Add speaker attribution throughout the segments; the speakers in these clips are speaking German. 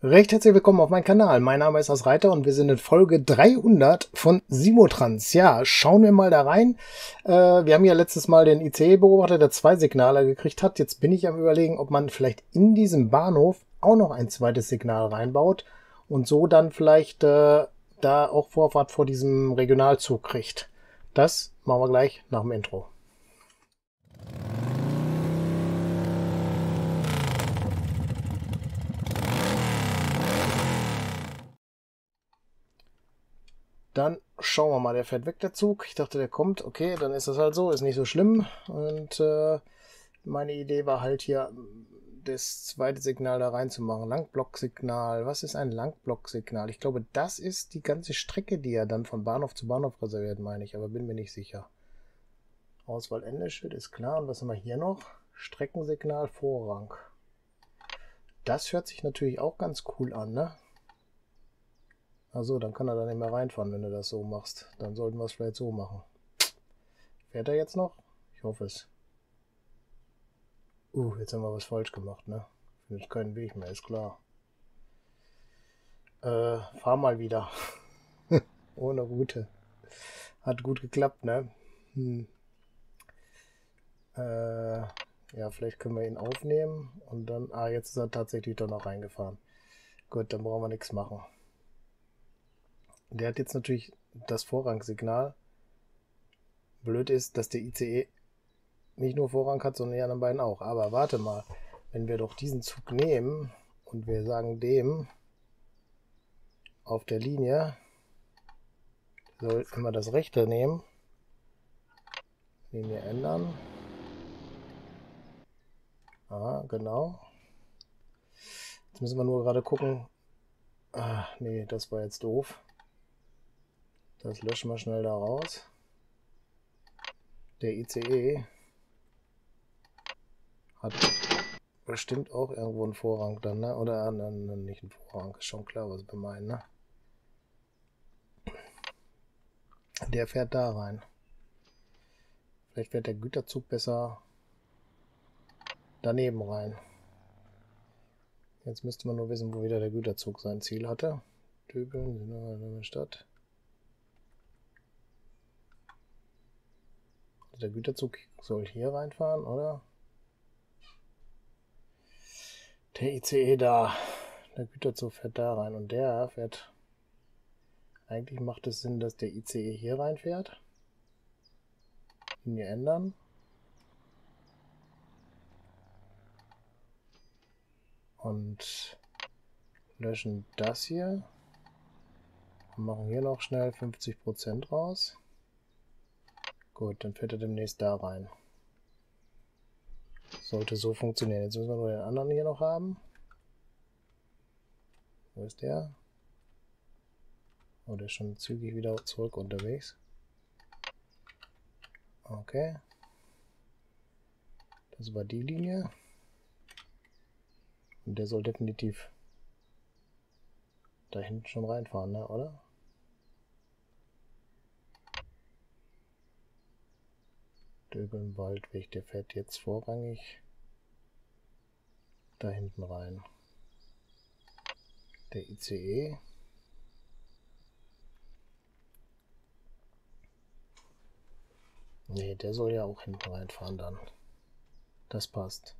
Speaker 1: Recht herzlich willkommen auf meinem Kanal. Mein Name ist As Reiter und wir sind in Folge 300 von Simotrans. Ja, schauen wir mal da rein. Äh, wir haben ja letztes Mal den ICE beobachtet, der zwei Signale gekriegt hat. Jetzt bin ich am überlegen, ob man vielleicht in diesem Bahnhof auch noch ein zweites Signal reinbaut und so dann vielleicht äh, da auch Vorfahrt vor diesem Regionalzug kriegt. Das machen wir gleich nach dem Intro. Dann schauen wir mal, der fährt weg, der Zug. Ich dachte, der kommt. Okay, dann ist das halt so, ist nicht so schlimm. Und äh, meine Idee war halt hier das zweite Signal da reinzumachen. Langblock-Signal. Was ist ein Langblock-Signal? Ich glaube, das ist die ganze Strecke, die er dann von Bahnhof zu Bahnhof reserviert, meine ich, aber bin mir nicht sicher. Auswahl Endeschild ist klar. Und was haben wir hier noch? Streckensignal Vorrang. Das hört sich natürlich auch ganz cool an, ne? Also, dann kann er da nicht mehr reinfahren, wenn du das so machst. Dann sollten wir es vielleicht so machen. Fährt er jetzt noch? Ich hoffe es. Uh, jetzt haben wir was falsch gemacht, ne? Findet keinen Weg mehr, ist klar. Äh, fahr mal wieder. Ohne Route. Hat gut geklappt, ne? Hm. Äh, ja, vielleicht können wir ihn aufnehmen und dann... Ah, jetzt ist er tatsächlich doch noch reingefahren. Gut, dann brauchen wir nichts machen. Der hat jetzt natürlich das Vorrangsignal. Blöd ist, dass der ICE nicht nur Vorrang hat, sondern die anderen beiden auch. Aber warte mal, wenn wir doch diesen Zug nehmen und wir sagen dem auf der Linie, soll immer das rechte nehmen, Linie ändern. Ah, genau. Jetzt müssen wir nur gerade gucken. Ah, nee, das war jetzt doof. Das löschen wir schnell da raus. Der ICE hat bestimmt auch irgendwo einen Vorrang dann, ne? Oder äh, nicht einen Vorrang, ist schon klar, was wir meinen, ne? Der fährt da rein. Vielleicht fährt der Güterzug besser daneben rein. Jetzt müsste man nur wissen, wo wieder der Güterzug sein Ziel hatte. Dübeln, Stadt. Der Güterzug soll hier reinfahren, oder? Der ICE da. Der Güterzug fährt da rein und der fährt. Eigentlich macht es Sinn, dass der ICE hier reinfährt. Linie ändern. Und löschen das hier. Und machen hier noch schnell 50% raus. Gut, dann fährt er demnächst da rein. Sollte so funktionieren. Jetzt müssen wir nur den anderen hier noch haben. Wo ist der? Oh, der ist schon zügig wieder zurück unterwegs. Okay. Das war die Linie. Und der soll definitiv da hinten schon reinfahren, ne, oder? Döbeln Waldweg, der fährt jetzt vorrangig da hinten rein. Der ICE. Ne, der soll ja auch hinten reinfahren dann. Das passt.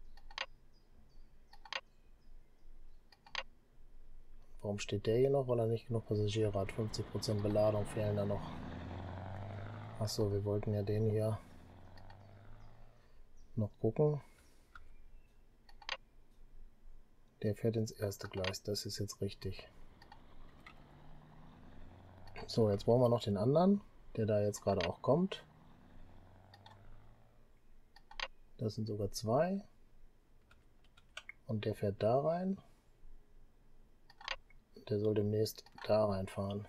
Speaker 1: Warum steht der hier noch? Weil er nicht genug Passagiere hat. 50% Beladung fehlen da noch. Achso, wir wollten ja den hier noch gucken. Der fährt ins erste Gleis, das ist jetzt richtig. So, jetzt brauchen wir noch den anderen, der da jetzt gerade auch kommt. Das sind sogar zwei. Und der fährt da rein. Der soll demnächst da reinfahren.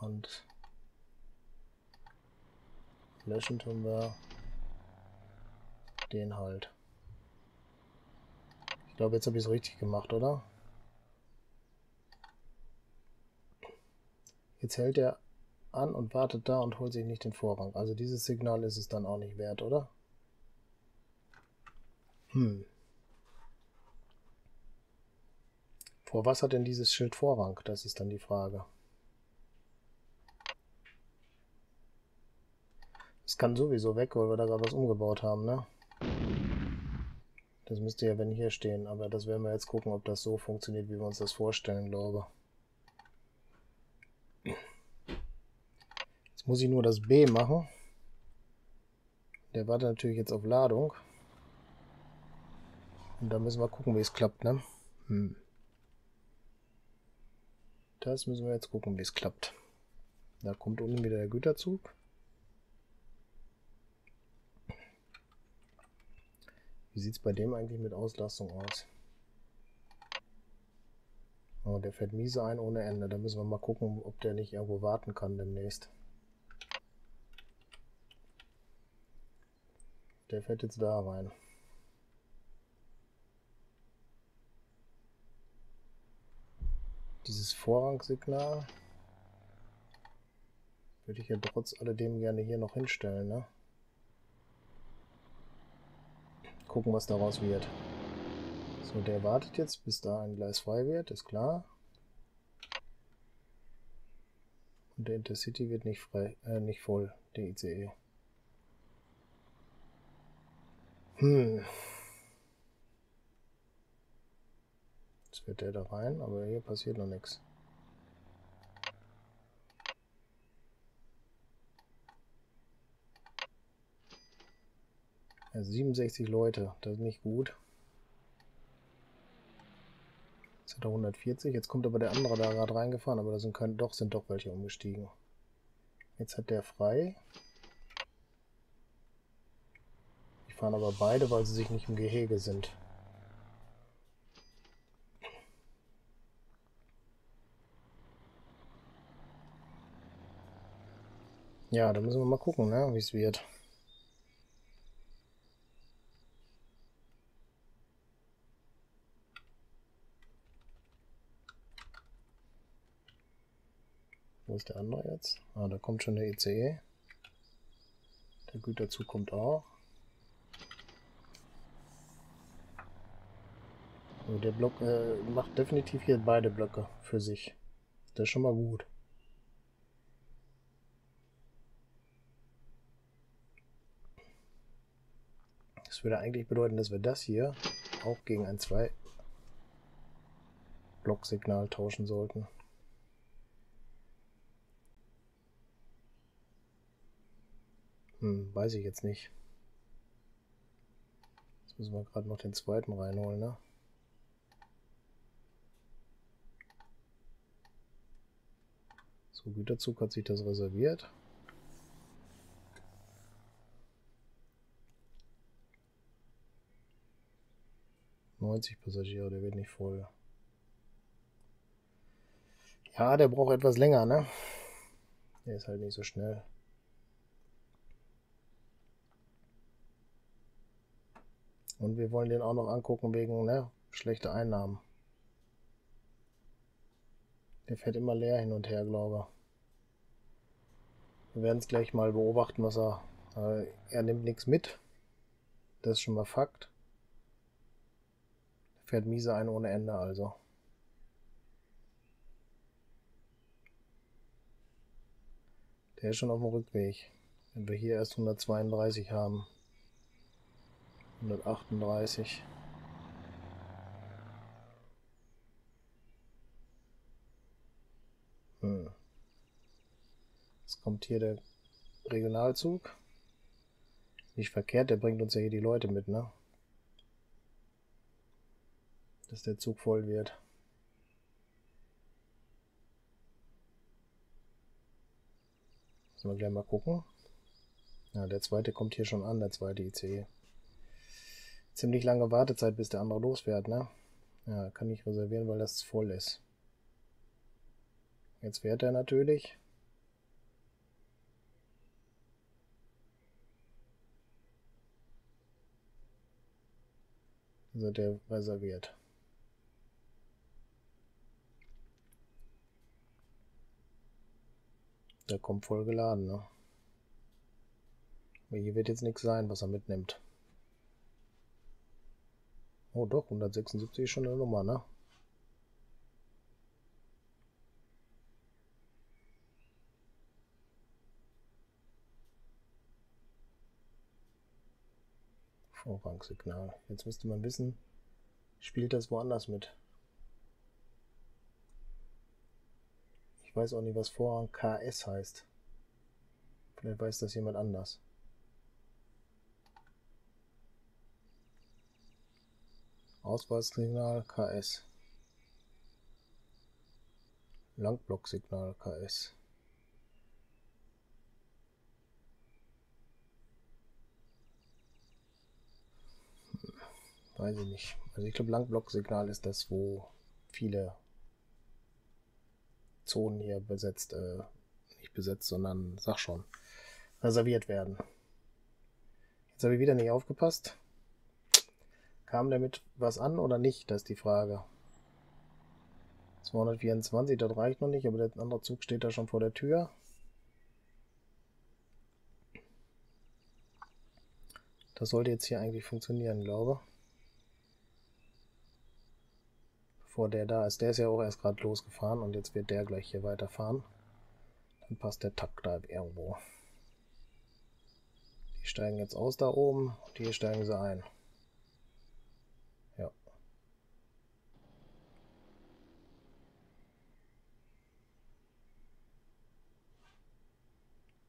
Speaker 1: Und löschen tun wir den halt. Ich glaube, jetzt habe ich es richtig gemacht, oder? Jetzt hält er an und wartet da und holt sich nicht den Vorrang. Also dieses Signal ist es dann auch nicht wert, oder? Hm. Vor was hat denn dieses Schild Vorrang? Das ist dann die Frage. Es kann sowieso weg, weil wir da gerade was umgebaut haben, ne? Das müsste ja wenn hier stehen, aber das werden wir jetzt gucken, ob das so funktioniert, wie wir uns das vorstellen, glaube. Jetzt muss ich nur das B machen. Der wartet natürlich jetzt auf Ladung. Und da müssen wir gucken, wie es klappt, ne? Hm. Das müssen wir jetzt gucken, wie es klappt. Da kommt unten wieder der Güterzug. Wie sieht es bei dem eigentlich mit Auslastung aus? Oh, der fährt miese ein ohne Ende. Da müssen wir mal gucken, ob der nicht irgendwo warten kann demnächst. Der fährt jetzt da rein. Dieses Vorrangsignal würde ich ja trotz alledem gerne hier noch hinstellen, ne? Gucken, was daraus wird. So, der wartet jetzt, bis da ein Gleis frei wird, ist klar. Und der Intercity wird nicht frei, äh, nicht voll, der ICE. Hm. Jetzt wird der da rein, aber hier passiert noch nichts. Ja, 67 Leute, das ist nicht gut. Jetzt hat er 140, jetzt kommt aber der andere da gerade reingefahren, aber da sind kein, doch, sind doch welche umgestiegen. Jetzt hat der frei. Die fahren aber beide, weil sie sich nicht im Gehege sind. Ja, da müssen wir mal gucken, ne, wie es wird. Ist der andere jetzt? Ah, da kommt schon der ICE. Der Güterzug kommt auch. Also der Block äh, macht definitiv hier beide Blöcke für sich. Das ist schon mal gut. Das würde eigentlich bedeuten, dass wir das hier auch gegen ein 2 Block-Signal tauschen sollten. Hm, weiß ich jetzt nicht. Jetzt müssen wir gerade noch den zweiten reinholen, ne? So, Güterzug hat sich das reserviert. Neunzig Passagiere, der wird nicht voll. Ja, der braucht etwas länger, ne? Der ist halt nicht so schnell. Und wir wollen den auch noch angucken wegen ne, schlechter Einnahmen. Der fährt immer leer hin und her, glaube ich. Wir werden es gleich mal beobachten, was er... Äh, er nimmt nichts mit. Das ist schon mal Fakt. Er fährt miese ein ohne Ende, also. Der ist schon auf dem Rückweg. Wenn wir hier erst 132 haben. 138. Hm. Jetzt kommt hier der Regionalzug. Nicht verkehrt, der bringt uns ja hier die Leute mit, ne? Dass der Zug voll wird. Müssen wir gleich mal gucken. Ja, der zweite kommt hier schon an, der zweite ICE ziemlich lange Wartezeit, bis der andere losfährt, ne? Ja, kann ich reservieren, weil das voll ist. Jetzt fährt er natürlich. Also der reserviert. Der kommt voll geladen, ne? Aber hier wird jetzt nichts sein, was er mitnimmt. Oh doch, 176 ist schon eine Nummer, ne? Vorrangsignal. Jetzt müsste man wissen, spielt das woanders mit? Ich weiß auch nicht, was Vorrang KS heißt. Vielleicht weiß das jemand anders. Ausweissignal KS. Langblock-Signal KS. Weiß ich nicht. Also ich glaube Langblock-Signal ist das, wo viele Zonen hier besetzt, äh, nicht besetzt, sondern sag schon, reserviert werden. Jetzt habe ich wieder nicht aufgepasst. Kam damit was an oder nicht? Das ist die Frage. 224, das reicht noch nicht, aber der andere Zug steht da schon vor der Tür. Das sollte jetzt hier eigentlich funktionieren, glaube Bevor der da ist. Der ist ja auch erst gerade losgefahren und jetzt wird der gleich hier weiterfahren. Dann passt der Takt da irgendwo. Die steigen jetzt aus da oben und hier steigen sie ein.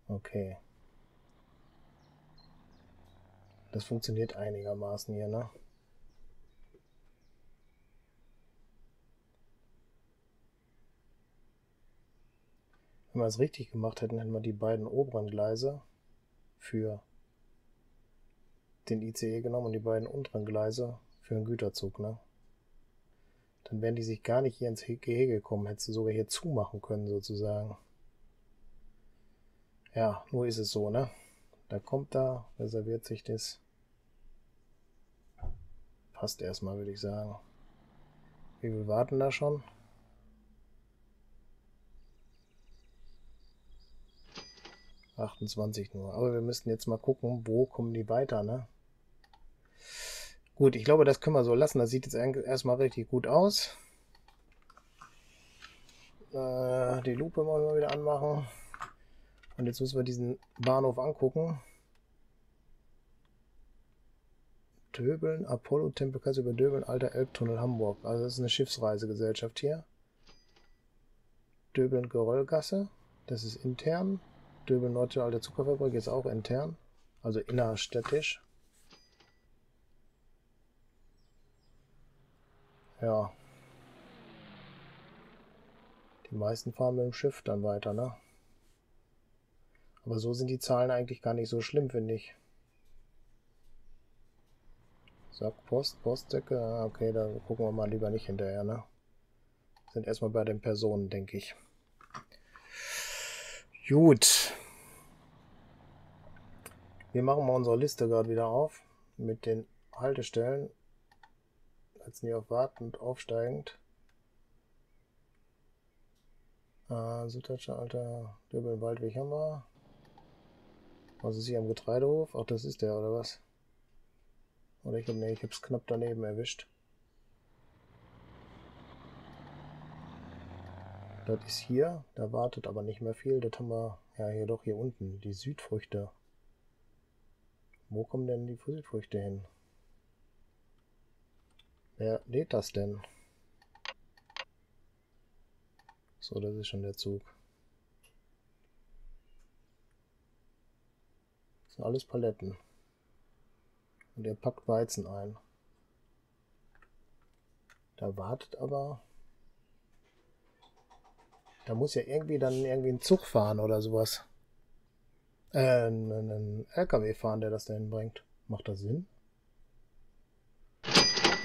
Speaker 1: Okay. Das funktioniert einigermaßen hier, ne? Wenn wir es richtig gemacht hätten, hätten wir die beiden oberen Gleise für den ICE genommen und die beiden unteren Gleise für den Güterzug, ne? Dann wären die sich gar nicht hier ins Gehege gekommen, hättest du sogar hier zumachen können, sozusagen. Ja, nur ist es so, ne? Da kommt da, reserviert sich das. Passt erstmal, würde ich sagen. Wie viel warten da schon? Achtundzwanzig nur. Aber wir müssten jetzt mal gucken, wo kommen die weiter, ne? Gut, ich glaube, das können wir so lassen. Das sieht jetzt erstmal richtig gut aus. Äh, die Lupe wollen wir wieder anmachen. Und jetzt müssen wir diesen Bahnhof angucken. Döbeln, Apollo, Tempelkasse über Döbeln, Alter Elbtunnel, Hamburg. Also das ist eine Schiffsreisegesellschaft hier. Döbeln, Geröllgasse, das ist intern. Döbeln, Nordsee, Alte Zuckerfabrik ist auch intern. Also innerstädtisch. Ja. Die meisten fahren mit dem Schiff dann weiter, ne? Aber so sind die Zahlen eigentlich gar nicht so schlimm, finde ich. Sack, Post, Postdecke. Ah, okay, da gucken wir mal lieber nicht hinterher, ne? Sind erstmal bei den Personen, denke ich. Gut. Wir machen mal unsere Liste gerade wieder auf mit den Haltestellen. Jetzt nie auf wartend, aufsteigend. Äh, Süddeutsche Alter, Döbelwaldweg haben wir. Was ist hier am Getreidehof? Ach, das ist der, oder was? Oder ich habe nee, ich hab's knapp daneben erwischt. Das ist hier, da wartet aber nicht mehr viel. Das haben wir, ja hier doch, hier unten, die Südfrüchte. Wo kommen denn die Südfrüchte hin? Wer lädt das denn? So, das ist schon der Zug. Sind alles Paletten. Und er packt Weizen ein. Da wartet aber... Da muss ja irgendwie dann irgendwie ein Zug fahren oder sowas. Äh, ein, ein LKW fahren, der das dahin bringt. Macht das Sinn?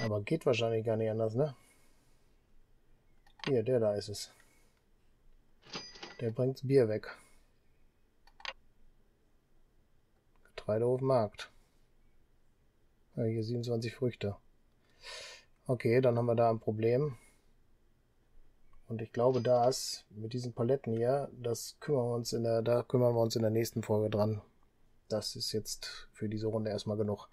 Speaker 1: Aber geht wahrscheinlich gar nicht anders, ne? Hier, der da ist es. Der bringt Bier weg. Getreidehof Markt. Ja, hier 27 Früchte. Okay, dann haben wir da ein Problem. Und ich glaube, das mit diesen Paletten hier, das kümmern wir uns in der, da kümmern wir uns in der nächsten Folge dran. Das ist jetzt für diese Runde erstmal genug.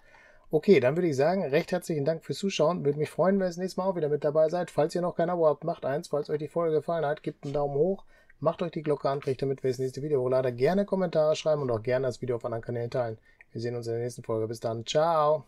Speaker 1: Okay, dann würde ich sagen, recht herzlichen Dank fürs Zuschauen. Würde mich freuen, wenn ihr das nächste Mal auch wieder mit dabei seid. Falls ihr noch kein Abo habt, macht eins. Falls euch die Folge gefallen hat, gebt einen Daumen hoch. Macht euch die Glocke an, kriegt damit wir das nächste Video hochladen. Gerne Kommentare schreiben und auch gerne das Video auf anderen Kanälen teilen. Wir sehen uns in der nächsten Folge. Bis dann. Ciao.